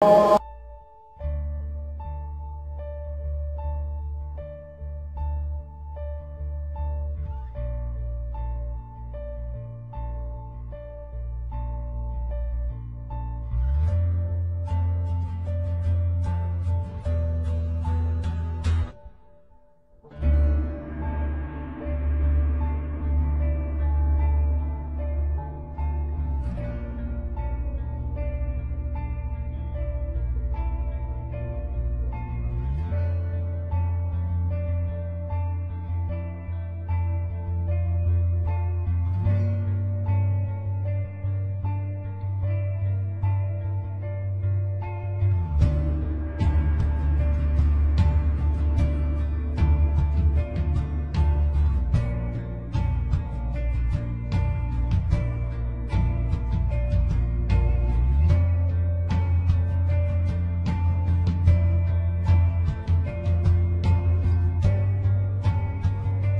Oh.